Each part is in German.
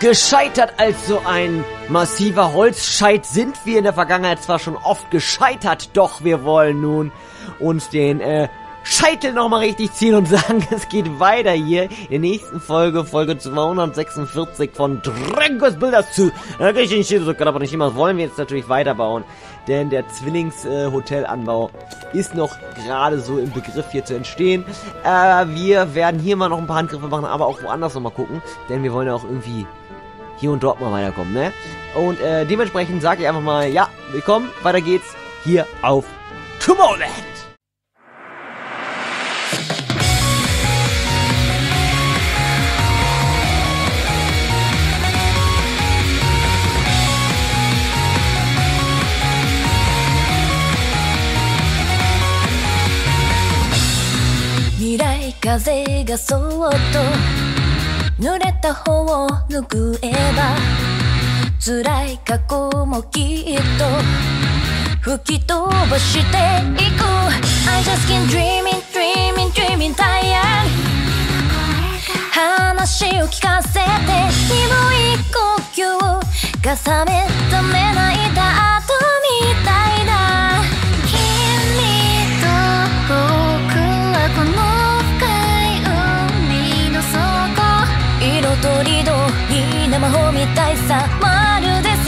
gescheitert als so ein massiver Holzscheit sind wir in der Vergangenheit zwar schon oft gescheitert, doch wir wollen nun uns den äh, Scheitel nochmal richtig ziehen und sagen, es geht weiter hier in der nächsten Folge, Folge 246 von Drangos Bilders zu aber nicht immer wollen wir jetzt natürlich weiterbauen, denn der Zwillings-Hotelanbau äh, ist noch gerade so im Begriff hier zu entstehen. Äh, wir werden hier mal noch ein paar Handgriffe machen, aber auch woanders nochmal gucken, denn wir wollen ja auch irgendwie hier und dort mal weiterkommen, ne? Und äh, dementsprechend sage ich einfach mal, ja, willkommen, weiter geht's hier auf Tomorrowland. 風がそっと 濡れた方を拭えば辛い過去もきっと吹き飛ばしていく。I just can't dreaming, dreaming, dreaming tired. 話を聞かせて鈍い呼吸が覚めためないだ後みいいに生放みたいさまるで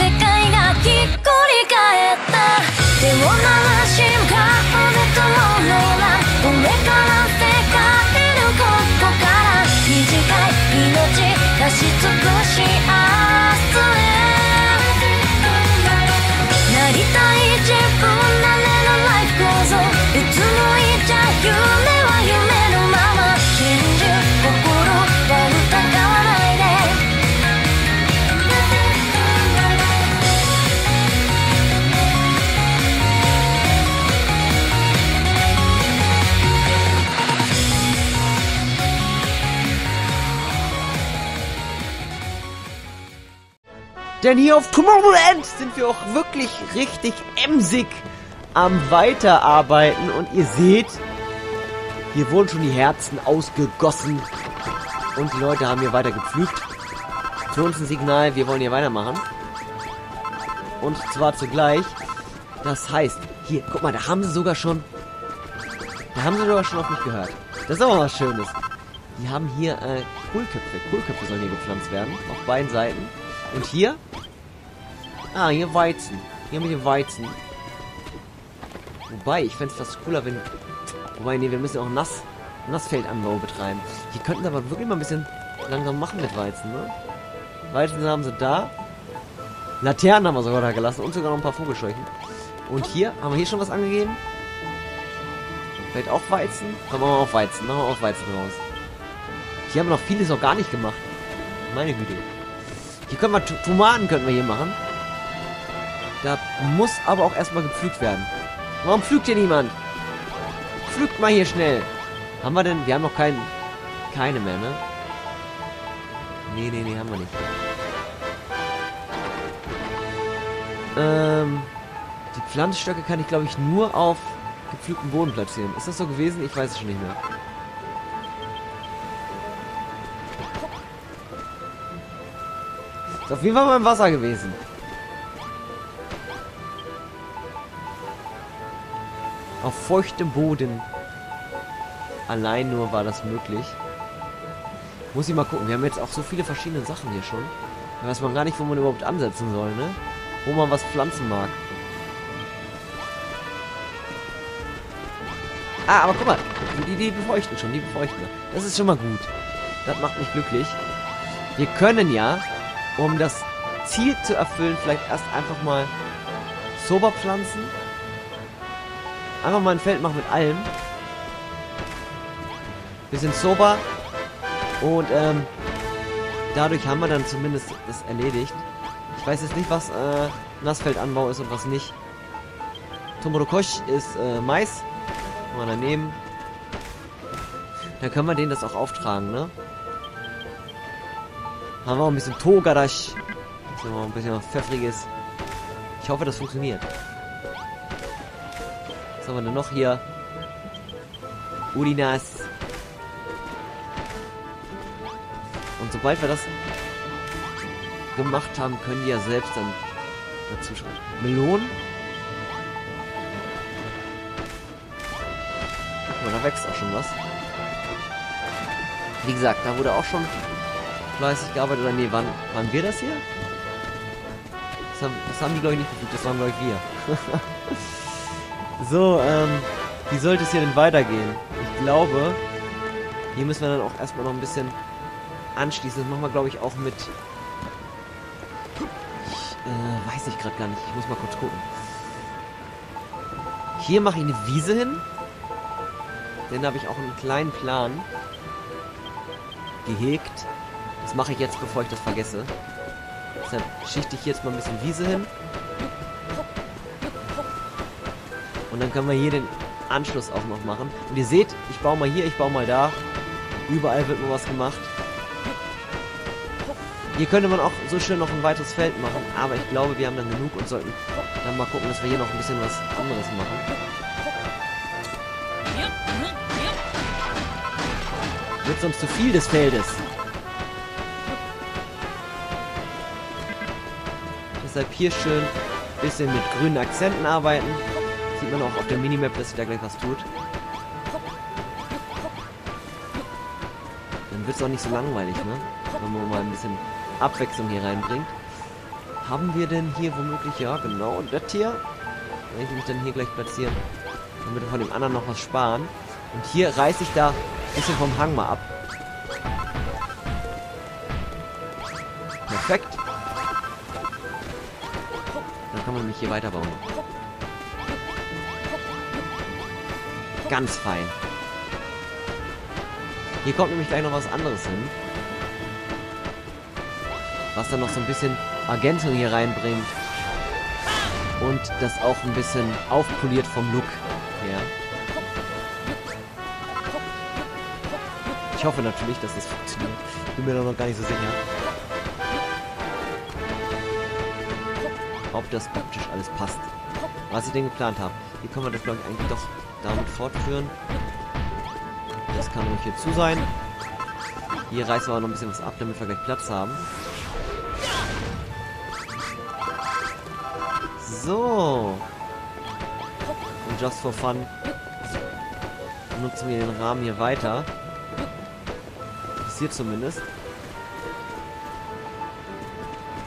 Denn hier auf Tomorrowland sind wir auch wirklich richtig emsig am Weiterarbeiten. Und ihr seht, hier wurden schon die Herzen ausgegossen. Und die Leute haben hier weiter gepflügt. Für uns ein Signal, wir wollen hier weitermachen. Und zwar zugleich. Das heißt, hier, guck mal, da haben sie sogar schon... Da haben sie sogar schon auf mich gehört. Das ist aber was Schönes. Die haben hier äh, Kohlköpfe. Kohlköpfe sollen hier gepflanzt werden. Auf beiden Seiten. Und hier? Ah, hier Weizen. Hier haben wir den Weizen. Wobei, ich fände es fast cooler, wenn... Wobei, nee, wir müssen auch Nass, Nassfeldanbau betreiben. Hier könnten aber wirklich mal ein bisschen langsam machen mit Weizen, ne? Weizen haben sie da. Laternen haben wir sogar da gelassen und sogar noch ein paar Vogelscheuchen. Und hier, haben wir hier schon was angegeben? Vielleicht auch Weizen? Kommen wir mal auf Weizen. Machen wir auch Weizen raus. Hier haben wir noch vieles auch gar nicht gemacht. Meine Güte. Hier können wir Tomaten könnten wir hier machen. Da muss aber auch erstmal gepflügt werden. Warum pflügt hier niemand? Pflügt mal hier schnell. Haben wir denn? Wir haben noch keinen. Keine mehr, ne? Nee, nee, nee, haben wir nicht. Ähm. Die Pflanzstöcke kann ich, glaube ich, nur auf gepflügten Boden platzieren. Ist das so gewesen? Ich weiß es schon nicht mehr. Ist auf jeden Fall mal im Wasser gewesen. Auf feuchtem Boden. Allein nur war das möglich. Muss ich mal gucken. Wir haben jetzt auch so viele verschiedene Sachen hier schon. Da weiß man gar nicht, wo man überhaupt ansetzen soll, ne? Wo man was pflanzen mag. Ah, aber guck mal. Die, die befeuchten schon. Die befeuchten. Das ist schon mal gut. Das macht mich glücklich. Wir können ja um das Ziel zu erfüllen, vielleicht erst einfach mal Sober pflanzen. Einfach mal ein Feld machen mit allem. Bisschen Sober. Und ähm, dadurch haben wir dann zumindest das erledigt. Ich weiß jetzt nicht, was äh, Nassfeldanbau ist und was nicht. Tomorokosh ist äh, Mais. Mal daneben. Dann können wir denen das auch auftragen, ne? Haben wir auch ein bisschen Togarash. So ein bisschen was Pfeffriges. Ich hoffe, das funktioniert. Was haben wir denn noch hier? Urinas. Und sobald wir das gemacht haben, können die ja selbst dann dazu schreiben. Melonen? Guck mal, da wächst auch schon was. Wie gesagt, da wurde auch schon fleißig gearbeitet. Oder nee, wann waren wir das hier? Das haben, das haben die, glaube ich, nicht gefügt. Das waren, glaube ich, wir. so, ähm, wie sollte es hier denn weitergehen? Ich glaube, hier müssen wir dann auch erstmal noch ein bisschen anschließen. Das machen wir, glaube ich, auch mit... Ich, äh, weiß ich gerade gar nicht. Ich muss mal kurz gucken. Hier mache ich eine Wiese hin. Denn da habe ich auch einen kleinen Plan gehegt. Das mache ich jetzt, bevor ich das vergesse. Deshalb schichte ich jetzt mal ein bisschen Wiese hin. Dann können wir hier den Anschluss auch noch machen. Und ihr seht, ich baue mal hier, ich baue mal da. Überall wird nur was gemacht. Hier könnte man auch so schön noch ein weiteres Feld machen, aber ich glaube, wir haben dann genug und sollten dann mal gucken, dass wir hier noch ein bisschen was anderes machen. Wird sonst zu viel des Feldes. Deshalb hier schön ein bisschen mit grünen Akzenten arbeiten. Sieht man auch auf der Minimap, dass sich da gleich was tut. Dann wird es auch nicht so langweilig, ne? Wenn man mal ein bisschen Abwechslung hier reinbringt. Haben wir denn hier womöglich, ja genau, und das hier, wenn ich mich dann hier gleich platzieren, damit wir von dem anderen noch was sparen. Und hier reiße ich da ein bisschen vom Hang mal ab. Perfekt. Dann kann man mich hier weiterbauen. Ganz fein. Hier kommt nämlich gleich noch was anderes hin. Was dann noch so ein bisschen Ergänzung hier reinbringt. Und das auch ein bisschen aufpoliert vom Look her. Ich hoffe natürlich, dass das funktioniert. Bin mir da noch gar nicht so sicher. Ob das optisch alles passt. Was ich denn geplant habe. Hier können wir das, glaube ich, eigentlich doch damit fortführen. Das kann ruhig hier zu sein. Hier reißen wir aber noch ein bisschen was ab, damit wir gleich Platz haben. So. Und just for fun nutzen wir den Rahmen hier weiter. Bis hier zumindest.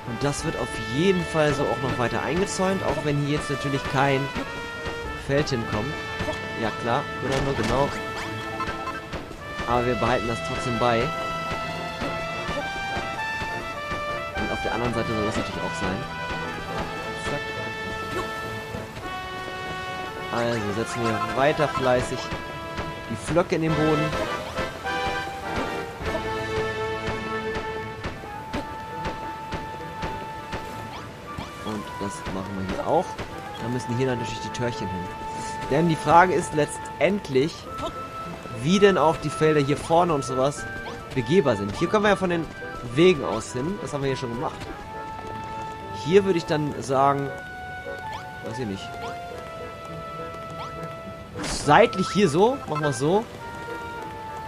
Und das wird auf jeden Fall so auch noch weiter eingezäunt, auch wenn hier jetzt natürlich kein Feld hinkommt. Ja klar, oder nur genau. Aber wir behalten das trotzdem bei. Und auf der anderen Seite soll das natürlich auch sein. Also setzen wir weiter fleißig die Flöcke in den Boden. Und das machen wir hier auch. Dann müssen hier natürlich die Türchen hin. Denn die Frage ist letztendlich, wie denn auch die Felder hier vorne und sowas begehbar sind. Hier können wir ja von den Wegen aus hin. Das haben wir hier schon gemacht. Hier würde ich dann sagen, weiß ich nicht. Seitlich hier so, machen wir so.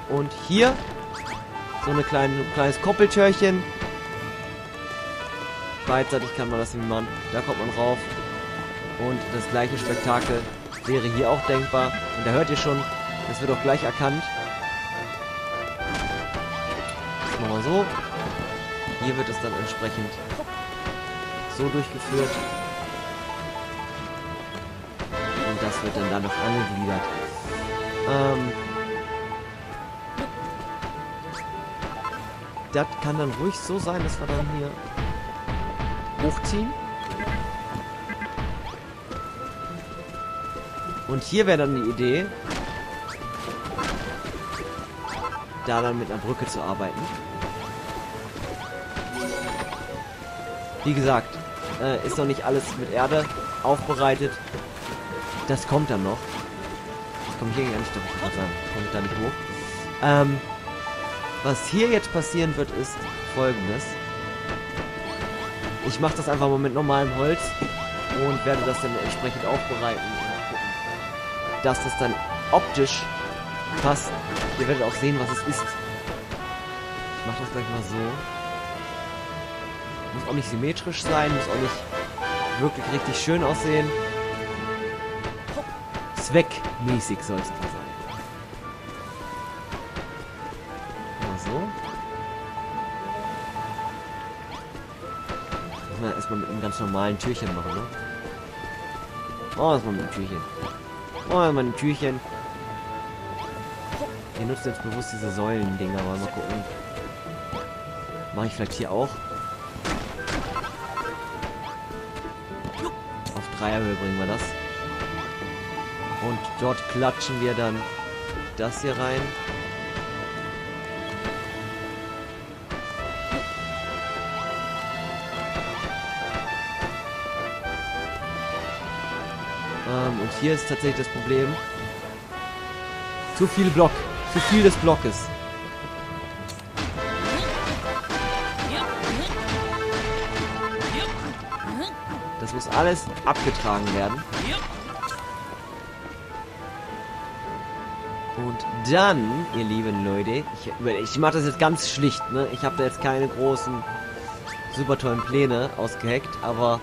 Und hier so eine kleine, ein kleines Koppeltürchen. Beidseitig kann man das machen. Da kommt man rauf. Und das gleiche Spektakel wäre hier auch denkbar. Und da hört ihr schon, das wird auch gleich erkannt. Das machen wir so. Hier wird es dann entsprechend so durchgeführt. Und das wird dann dadurch angegliedert. Ähm, das kann dann ruhig so sein, dass wir dann hier hochziehen. Und hier wäre dann die Idee, da dann mit einer Brücke zu arbeiten. Wie gesagt, äh, ist noch nicht alles mit Erde aufbereitet. Das kommt dann noch. Das kommt hier gar nicht, ich kann kommt da nicht hoch. Ähm, was hier jetzt passieren wird, ist folgendes. Ich mache das einfach mal mit normalem Holz und werde das dann entsprechend aufbereiten dass das dann optisch passt. Ihr werdet auch sehen, was es ist. Ich mache das gleich mal so. Muss auch nicht symmetrisch sein, muss auch nicht wirklich richtig schön aussehen. Zweckmäßig soll es sein. Mal so. Muss man erstmal mit einem ganz normalen Türchen machen, ne? Oh, erstmal mit einem Türchen. Oh, ein Türchen. Wir nutzen jetzt bewusst diese Säulen-Dinger, aber mal gucken. Mache ich vielleicht hier auch. Auf Dreierhöhe bringen wir das. Und dort klatschen wir dann das hier rein. Und hier ist tatsächlich das Problem. Zu viel Block. Zu viel des Blockes. Das muss alles abgetragen werden. Und dann, ihr lieben Leute, ich, ich mache das jetzt ganz schlicht, ne? Ich habe da jetzt keine großen, super tollen Pläne ausgeheckt, aber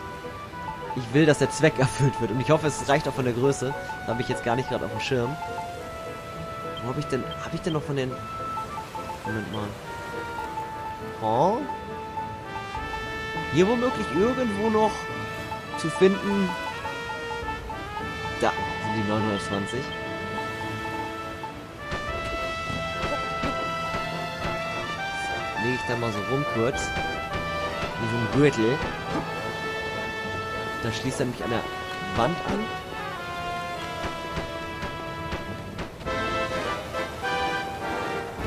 ich will, dass der Zweck erfüllt wird. Und ich hoffe, es reicht auch von der Größe. Das habe ich jetzt gar nicht gerade auf dem Schirm. Wo habe ich denn... Habe ich denn noch von den... Moment mal. Oh? Hier womöglich irgendwo noch zu finden. Da sind die 920. Lege ich da mal so rum kurz. Wie so ein Gürtel. Da schließt er mich an der Wand an.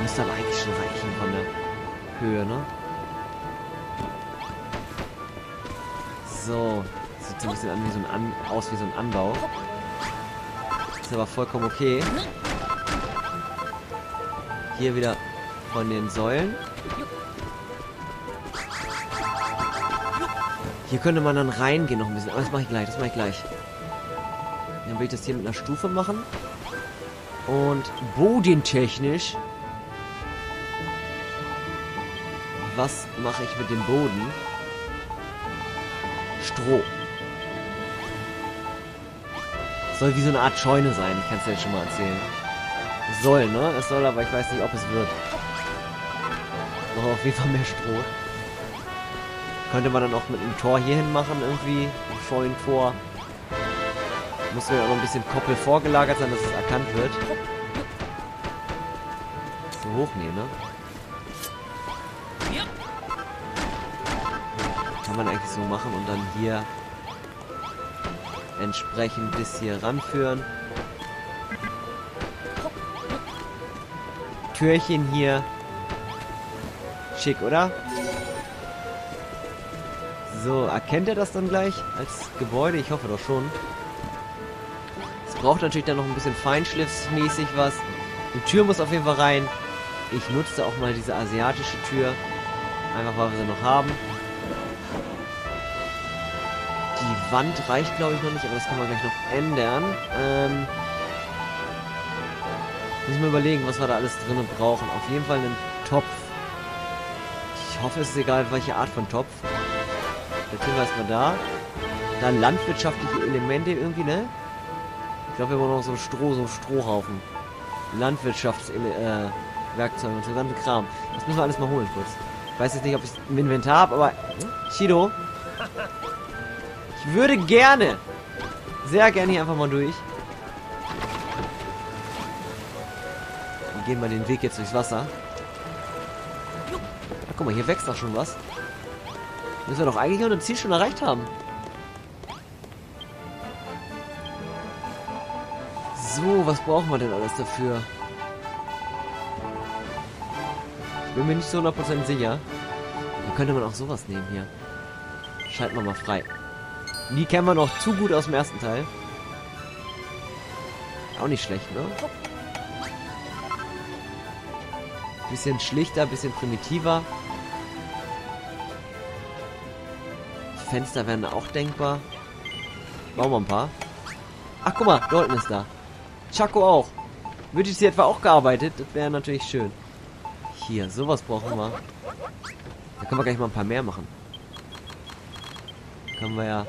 Müsste aber eigentlich schon reichen von der Höhe, ne? So. Sieht so ein bisschen an wie so ein an aus wie so ein Anbau. Ist aber vollkommen okay. Hier wieder von den Säulen. Hier könnte man dann reingehen noch ein bisschen. Aber das mache ich gleich, das mache ich gleich. Dann will ich das hier mit einer Stufe machen. Und bodentechnisch. Was mache ich mit dem Boden? Stroh. Soll wie so eine Art Scheune sein. Ich kann es dir jetzt schon mal erzählen. Soll, ne? Es soll, aber ich weiß nicht, ob es wird. Noch auf jeden Fall mehr Stroh. Könnte man dann auch mit einem Tor hierhin machen, irgendwie. Vor ihm vor. Muss mir auch ein bisschen Koppel vorgelagert sein, dass es erkannt wird. So hochnehmen, ne? Kann man eigentlich so machen und dann hier entsprechend bis hier ranführen. Türchen hier. Schick, oder? So, erkennt er das dann gleich als Gebäude? Ich hoffe doch schon. Es braucht natürlich dann noch ein bisschen feinschliffsmäßig was. Die Tür muss auf jeden Fall rein. Ich nutze auch mal diese asiatische Tür. Einfach weil wir sie noch haben. Die Wand reicht, glaube ich, noch nicht, aber das kann man gleich noch ändern. Ähm, müssen wir überlegen, was wir da alles drinnen brauchen. Auf jeden Fall einen Topf. Ich hoffe, es ist egal, welche Art von Topf. Der Timber ist mal da. Dann landwirtschaftliche Elemente irgendwie, ne? Ich glaube, wir haben noch so Stroh, so Strohhaufen. Landwirtschaftswerkzeuge äh, und so ganze Kram. Das müssen wir alles mal holen kurz. Ich weiß jetzt nicht, ob ich es im Inventar habe, aber... Shido, ich würde gerne, sehr gerne hier einfach mal durch. Wir gehen mal den Weg jetzt durchs Wasser. Ach, guck mal, hier wächst doch schon was. Müssen wir doch eigentlich unser Ziel schon erreicht haben. So, was brauchen wir denn alles dafür? Ich bin mir nicht so 100% sicher. Da könnte man auch sowas nehmen hier. Schalten wir mal frei. Die kennen wir noch zu gut aus dem ersten Teil. Auch nicht schlecht, ne? Bisschen schlichter, bisschen primitiver. Fenster wären auch denkbar. Bauen wir ein paar. Ach, guck mal, Dalton ist da. Chaco auch. Wird jetzt hier etwa auch gearbeitet? Das wäre natürlich schön. Hier, sowas brauchen wir. Da können wir gleich mal ein paar mehr machen. Können wir ja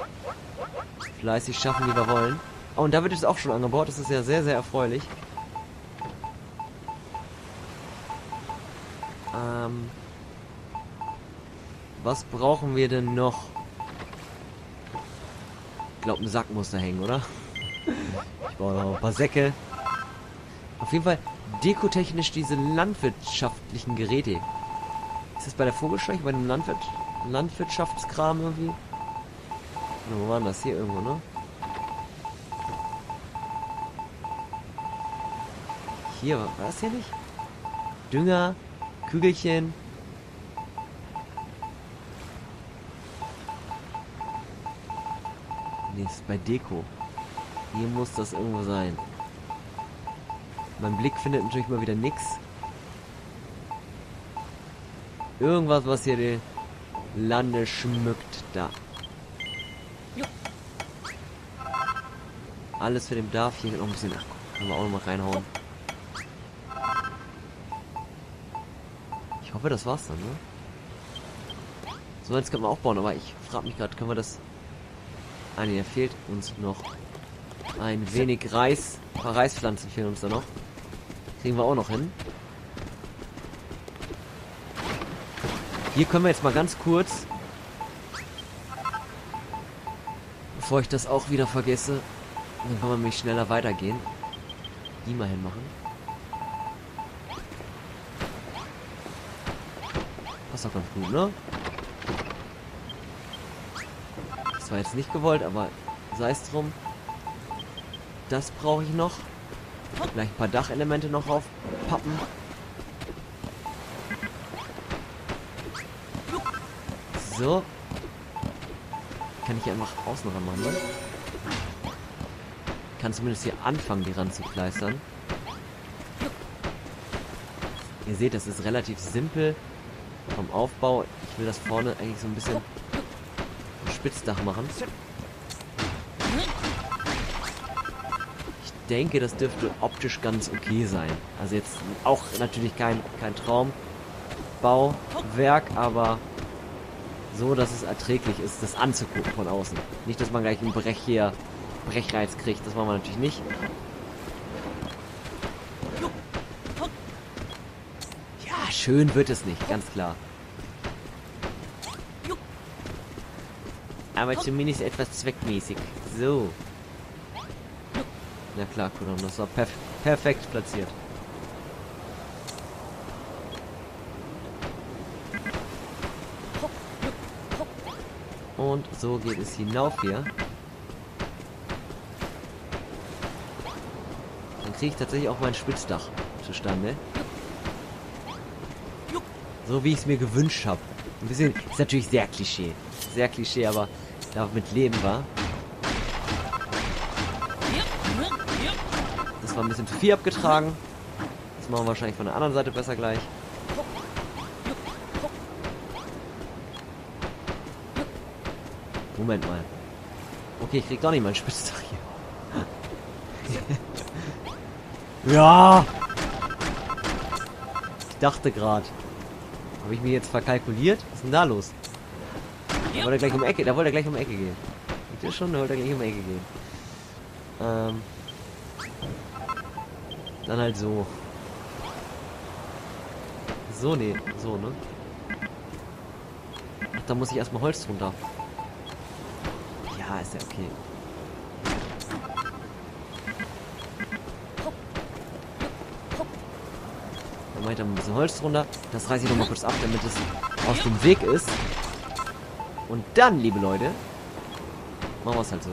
fleißig schaffen, wie wir wollen. Oh, und da wird jetzt auch schon angebaut. Das ist ja sehr, sehr erfreulich. Ähm, was brauchen wir denn noch? Glaube, ein Sack muss da hängen, oder? Ich brauche noch ein paar Säcke. Auf jeden Fall dekotechnisch diese landwirtschaftlichen Geräte. Ist das bei der Vogelscheuche, bei dem Landwirt Landwirtschaftskram irgendwie? Wo war das? Hier irgendwo, ne? Hier, war das hier nicht? Dünger, Kügelchen. Ist bei Deko. Hier muss das irgendwo sein. Mein Blick findet natürlich mal wieder nix. Irgendwas, was hier die Lande schmückt. Da. Alles für den Bedarf. Hier noch ein bisschen. Ach, können wir auch noch mal reinhauen. Ich hoffe, das war's dann, ne? So, jetzt können wir aufbauen, aber ich frage mich gerade, können wir das... Ah, ne, da fehlt uns noch ein wenig Reis. Ein paar Reispflanzen fehlen uns da noch. Kriegen wir auch noch hin. Hier können wir jetzt mal ganz kurz, bevor ich das auch wieder vergesse, dann kann man nämlich schneller weitergehen. Die mal hinmachen. Passt doch ganz gut, ne? Das war jetzt nicht gewollt, aber sei es drum. Das brauche ich noch. Vielleicht ein paar Dachelemente noch aufpappen. So. Kann ich hier einfach außen ran machen, ne? Kann zumindest hier anfangen, die ranzukleistern. Ihr seht, das ist relativ simpel vom Aufbau. Ich will das vorne eigentlich so ein bisschen Spitzdach machen. Ich denke, das dürfte optisch ganz okay sein. Also jetzt auch natürlich kein, kein Traumbauwerk, aber so, dass es erträglich ist, das anzugucken von außen. Nicht, dass man gleich einen Brech hier, Brechreiz kriegt. Das wollen wir natürlich nicht. Ja, schön wird es nicht, ganz klar. Aber zumindest etwas zweckmäßig. So. Na klar, Kudon, das war perf perfekt platziert. Und so geht es hinauf hier. Dann kriege ich tatsächlich auch mein Spitzdach zustande. So wie ich es mir gewünscht habe. Ein bisschen, ist natürlich sehr Klischee. Sehr Klischee, aber damit leben wir. Das war ein bisschen zu viel abgetragen. Das machen wir wahrscheinlich von der anderen Seite besser gleich. Moment mal. Okay, ich krieg doch nicht mein Spitzdach hier. ja! Ich dachte gerade. Habe ich mir jetzt verkalkuliert? Was ist denn da los? Da wollte er gleich um Ecke, da wollte er gleich um Ecke gehen. Sieht ihr schon? Da wollte er gleich um Ecke gehen. Ähm. Dann halt so. So, nee. So, ne? Ach, da muss ich erstmal Holz drunter. Ja, ist ja okay. Dann mache ich da ein bisschen Holz drunter. Das reiße ich nochmal kurz ab, damit es aus dem Weg ist. Und dann, liebe Leute, machen wir es halt so.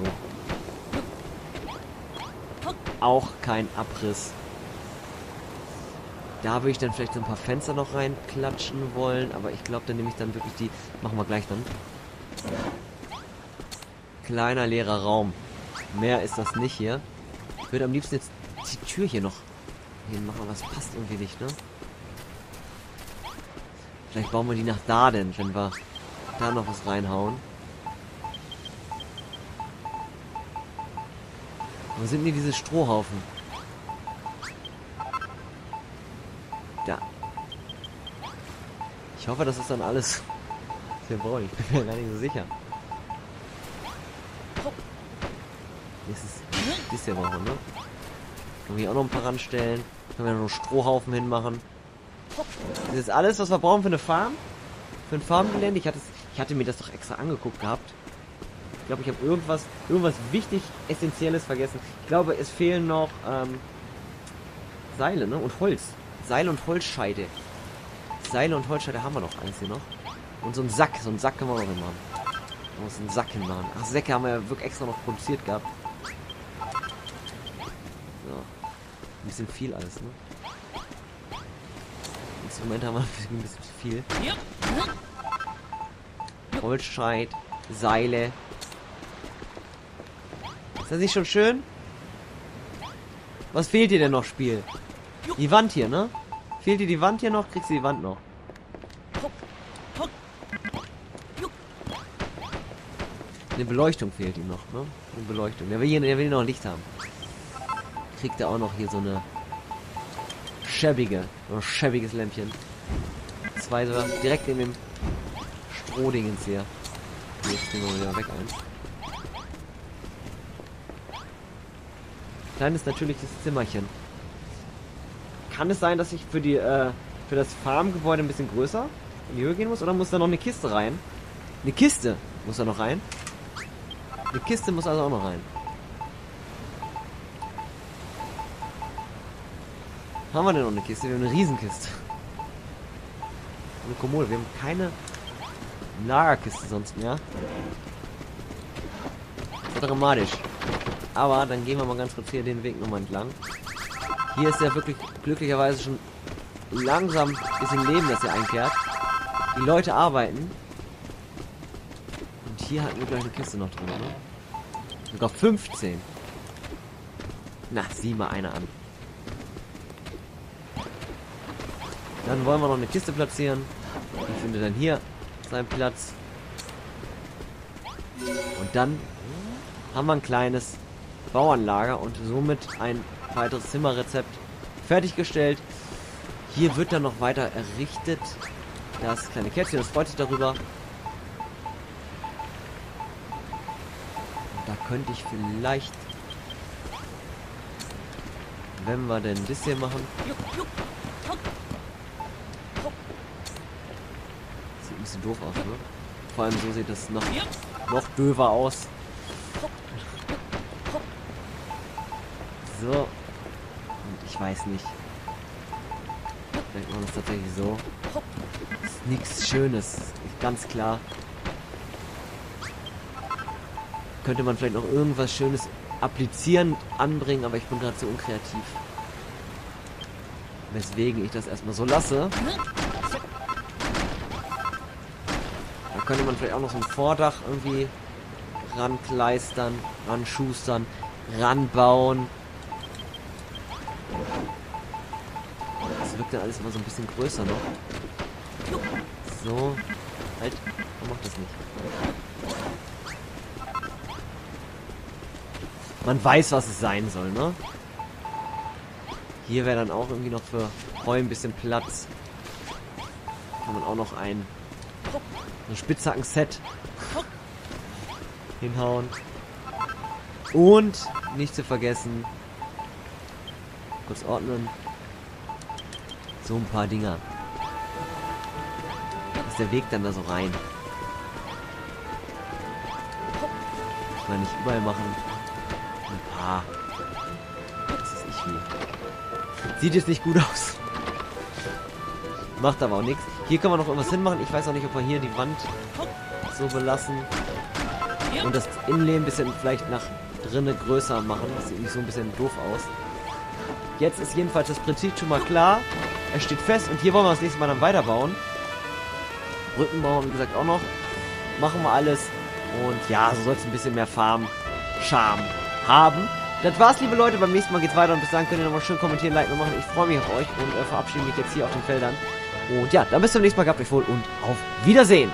Auch kein Abriss. Da würde ich dann vielleicht so ein paar Fenster noch reinklatschen wollen, aber ich glaube, dann nehme ich dann wirklich die... Machen wir gleich dann. Kleiner leerer Raum. Mehr ist das nicht hier. Ich würde am liebsten jetzt die Tür hier noch hinmachen, aber es passt irgendwie nicht, ne? Vielleicht bauen wir die nach da denn, wenn wir da noch was reinhauen. Wo sind denn diese Strohhaufen? Da. Ich hoffe, das ist dann alles, wir brauchen. Ich bin mir gar nicht so sicher. Das hier brauchen, ne? Können wir hier auch noch ein paar ranstellen. Können wir noch Strohhaufen hinmachen. Das ist alles, was wir brauchen für eine Farm. Für ein Farmgelände. Ich hatte, ich hatte mir das doch extra angeguckt gehabt. Ich glaube, ich habe irgendwas, irgendwas wichtig, essentielles vergessen. Ich glaube, es fehlen noch ähm, Seile, ne? Und Holz. Seile und Holzscheide. Seile und Holzscheide haben wir noch eins hier noch. Und so ein Sack, so ein Sack können wir noch machen. Da muss einen Sack hinmachen. Ach, Säcke haben wir ja wirklich extra noch produziert gehabt. So. Ein bisschen viel alles, ne? Instrumente haben wir ein bisschen viel. Holzscheit, Seile. Ist das nicht schon schön? Was fehlt dir denn noch, Spiel? Die Wand hier, ne? Fehlt dir die Wand hier noch? Kriegst du die Wand noch? Eine Beleuchtung fehlt ihm noch, ne? Eine Beleuchtung. Der will, hier, der will noch Licht haben. Kriegt er auch noch hier so eine schäbige, so ein schäbiges Lämpchen. Zwei sogar direkt in dem Strohdingens hier. Jetzt nehmen wir wieder weg eins. Kleines natürliches Zimmerchen. Kann es sein, dass ich für die äh, für das Farmgebäude ein bisschen größer in die Höhe gehen muss? Oder muss da noch eine Kiste rein? Eine Kiste muss da noch rein. Eine Kiste muss also auch noch rein. Haben wir denn noch eine Kiste? Wir haben eine Riesenkiste. Eine Kommode. Wir haben keine Lagerkiste sonst mehr. So dramatisch. Aber dann gehen wir mal ganz kurz hier den Weg nochmal entlang. Hier ist ja wirklich glücklicherweise schon langsam ein bisschen Leben, das hier einkehrt. Die Leute arbeiten. Und hier hatten wir gleich eine Kiste noch drin, ne? Sogar 15. Na, sieh mal eine an. Dann wollen wir noch eine Kiste platzieren. Die findet dann hier seinen Platz. Und dann haben wir ein kleines Bauernlager und somit ein weiteres Zimmerrezept fertiggestellt. Hier wird dann noch weiter errichtet. Das kleine Kätzchen, das freut sich darüber. Und da könnte ich vielleicht, wenn wir denn das hier machen, sieht ein bisschen doof aus, ne? Vor allem so sieht das noch, noch döver aus. So. Und ich weiß nicht. Vielleicht machen wir es tatsächlich so. Ist nichts Schönes. Ist ganz klar. Könnte man vielleicht noch irgendwas Schönes applizieren, anbringen, aber ich bin gerade so unkreativ. Weswegen ich das erstmal so lasse. Da könnte man vielleicht auch noch so ein Vordach irgendwie rankleistern, ranschustern, ranbauen. Das wirkt dann alles immer so ein bisschen größer noch. So. Halt. Warum macht das nicht? Man weiß, was es sein soll, ne? Hier wäre dann auch irgendwie noch für Heu ein bisschen Platz. Kann man auch noch ein, ein Spitzhacken-Set hinhauen. Und nicht zu vergessen, kurz ordnen, so ein paar Dinger. Ist der Weg dann da so rein. Muss man nicht überall machen. Ein paar. Das ist ich wie. Sieht jetzt nicht gut aus. Macht aber auch nichts. Hier kann man noch irgendwas hinmachen. Ich weiß auch nicht, ob wir hier die Wand so belassen. Und das Innenleben ein bisschen vielleicht nach drinnen größer machen. Das sieht nicht so ein bisschen doof aus. Jetzt ist jedenfalls das Prinzip schon mal klar. Er steht fest und hier wollen wir das nächste Mal dann weiterbauen. Brücken bauen, wie gesagt, auch noch. Machen wir alles. Und ja, so soll es ein bisschen mehr Farm-Charme haben. Das war's, liebe Leute. Beim nächsten Mal geht's weiter. Und bis dann könnt ihr nochmal schön kommentieren, liken und machen. Ich freue mich auf euch und äh, verabschiede mich jetzt hier auf den Feldern. Und ja, dann bis zum nächsten Mal. Gehabt euch wohl und auf Wiedersehen.